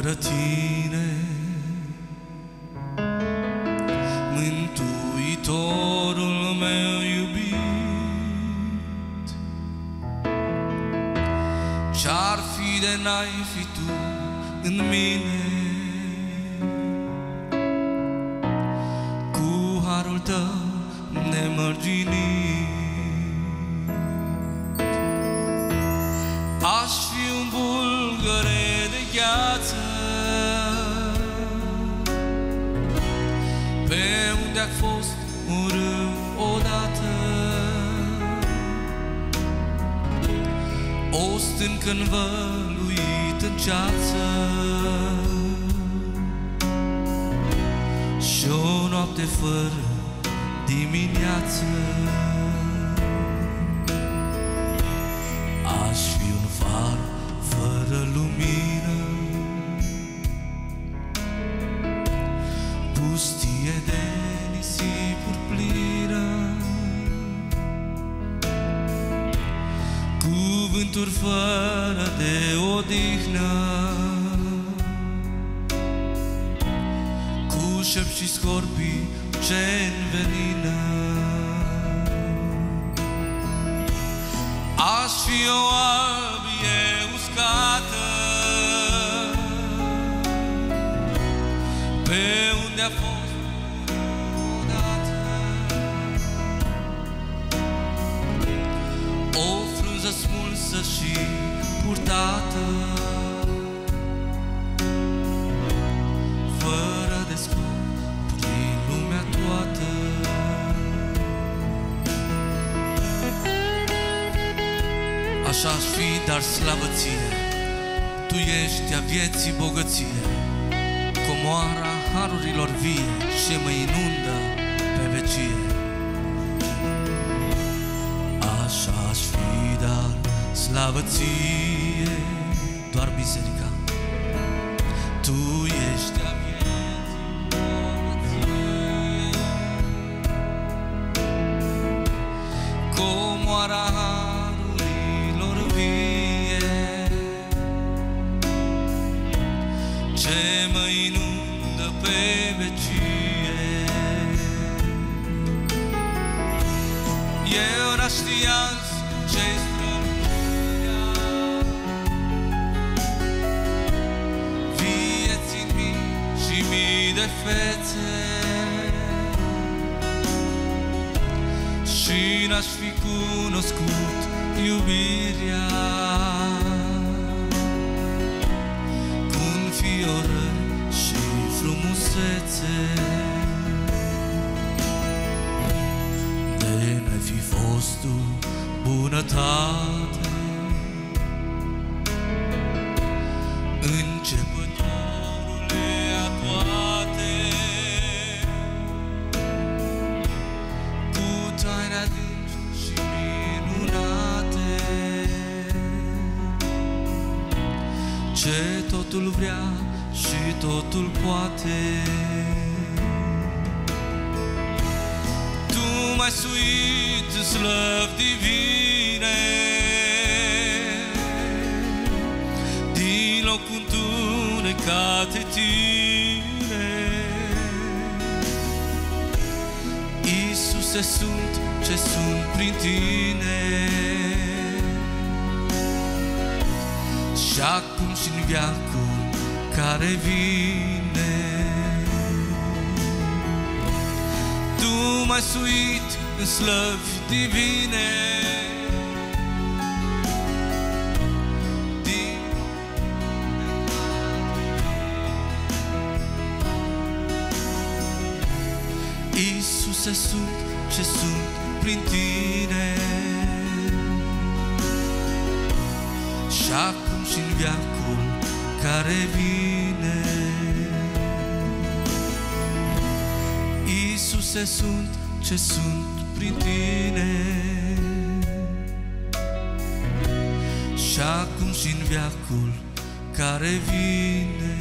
fără tine. Mântuitorul meu iubit, Ce-ar fi de n-ai fi tu în mine? Cu harul tău nemărginit Aș fi un bulgăre de gheață unde a fost un râu odată. O stâncă învăluit în ceață. Și o noapte fără dimineață Cuvânturi fără de odihnă. Cu șerpi și scorpii ce învenină. Aș fi o și purtată. Fără de scop prin lumea toată. Așa aș fi, dar slavă ție Tu ești a vieții bogăție. Comoara harurilor vie Și mă inundă slavă ție Doar biserica. Tu ești a vieții bogăție Comoara harurilor vie. Ce mă inundă pe vecie. Eu n-aș ști azi Și n-aș fi cunoscut iubirea. Cu înfiorări și frumusețe. De n-ai fi fost tu bunătate. Începătorule totul vrea și totul poate. Tu m-ai suit în slăvi divine. Din loc întunecate tine. Iisuse, sunt ce sunt prin tine Și acum și în viacul care vine. Tu m-ai suit în slăvi divine. Din Iisuse, sunt ce sunt prin tine Și acum și în viacul care vine. Iisuse, sunt ce sunt prin tine. Și acum și în viacul care vine